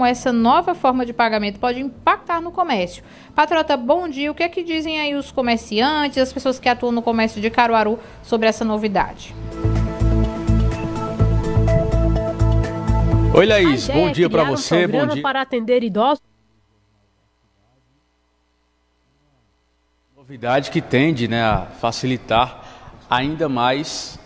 como essa nova forma de pagamento pode impactar no comércio. Patrota, bom dia. O que é que dizem aí os comerciantes, as pessoas que atuam no comércio de Caruaru sobre essa novidade? Oi, Laís. bom dia para você. Um bom dia. para atender idosos. Novidade que tende né, a facilitar ainda mais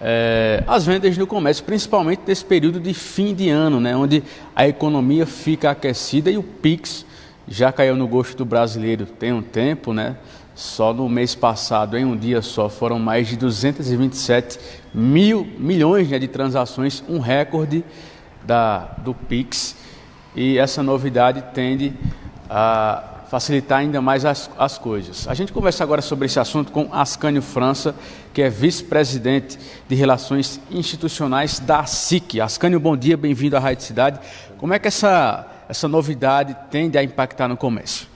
é, as vendas no comércio, principalmente nesse período de fim de ano, né, onde a economia fica aquecida e o Pix já caiu no gosto do brasileiro tem um tempo, né? Só no mês passado, em um dia só, foram mais de 227 mil milhões né, de transações, um recorde da, do Pix. E essa novidade tende a facilitar ainda mais as, as coisas. A gente conversa agora sobre esse assunto com Ascânio França, que é vice-presidente de Relações Institucionais da SIC. Ascânio, bom dia, bem-vindo à Rádio Cidade. Como é que essa, essa novidade tende a impactar no comércio?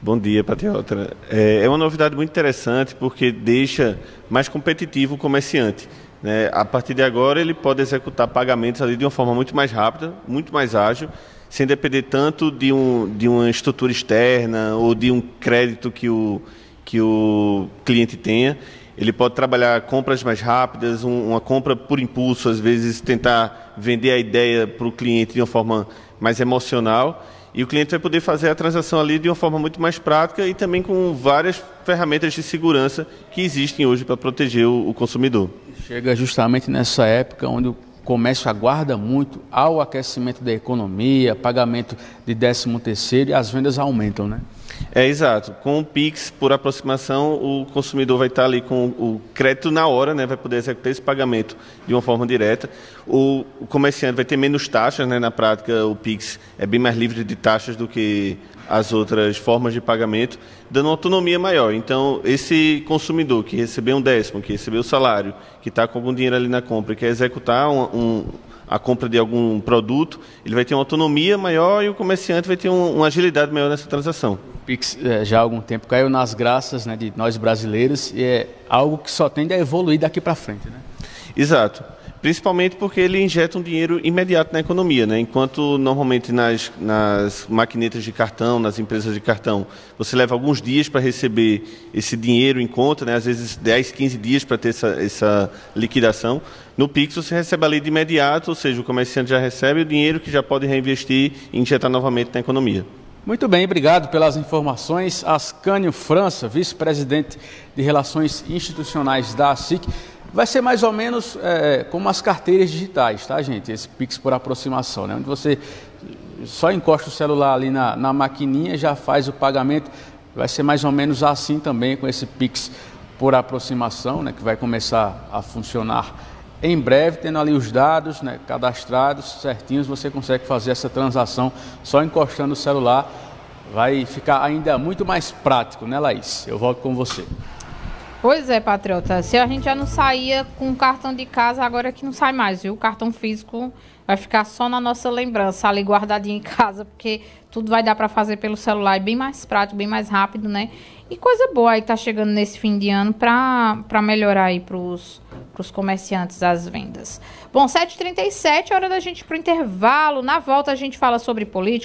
Bom dia, Patriota. É, é uma novidade muito interessante porque deixa mais competitivo o comerciante. Né? A partir de agora, ele pode executar pagamentos ali de uma forma muito mais rápida, muito mais ágil, sem depender tanto de, um, de uma estrutura externa ou de um crédito que o, que o cliente tenha. Ele pode trabalhar compras mais rápidas, um, uma compra por impulso, às vezes tentar vender a ideia para o cliente de uma forma mais emocional e o cliente vai poder fazer a transação ali de uma forma muito mais prática e também com várias ferramentas de segurança que existem hoje para proteger o, o consumidor. Chega justamente nessa época onde o comércio aguarda muito ao aquecimento da economia, pagamento de 13 terceiro e as vendas aumentam, né? É, exato. Com o Pix, por aproximação, o consumidor vai estar ali com o crédito na hora, né, vai poder executar esse pagamento de uma forma direta. O, comerciante vai ter menos taxas, né, na prática o Pix é bem mais livre de taxas do que as outras formas de pagamento, dando uma autonomia maior. Então, esse consumidor que recebeu um décimo, que recebeu o salário, que está com algum dinheiro ali na compra e quer executar um, um a compra de algum produto, ele vai ter uma autonomia maior e o comerciante vai ter um, uma agilidade maior nessa transação. Pix é, já há algum tempo caiu nas graças né, de nós brasileiros e é algo que só tende a evoluir daqui para frente. Né? Exato principalmente porque ele injeta um dinheiro imediato na economia, né? enquanto normalmente nas, nas maquinetas de cartão, nas empresas de cartão, você leva alguns dias para receber esse dinheiro em conta, né? às vezes 10, 15 dias para ter essa, essa liquidação. No Pix você recebe ali de imediato, ou seja, o comerciante já recebe o dinheiro que já pode reinvestir e injetar novamente na economia. Muito bem, obrigado pelas informações. Ascânio França, vice-presidente de Relações Institucionais da ASIC. Vai ser mais ou menos é, como as carteiras digitais, tá, gente? Esse Pix por aproximação, né? Onde você só encosta o celular ali na, na maquininha, já faz o pagamento. Vai ser mais ou menos assim também com esse Pix por aproximação, né? Que vai começar a funcionar em breve, tendo ali os dados né, cadastrados certinhos, você consegue fazer essa transação só encostando o celular. Vai ficar ainda muito mais prático, né, Laís? Eu volto com você. Pois é, patriota. Se a gente já não saía com cartão de casa, agora é que não sai mais, viu? O cartão físico vai ficar só na nossa lembrança, ali guardadinho em casa, porque tudo vai dar para fazer pelo celular, é bem mais prático, bem mais rápido, né? E coisa boa aí tá chegando nesse fim de ano para melhorar aí pros, pros comerciantes as vendas. Bom, 7h37, hora da gente ir pro intervalo. Na volta a gente fala sobre política.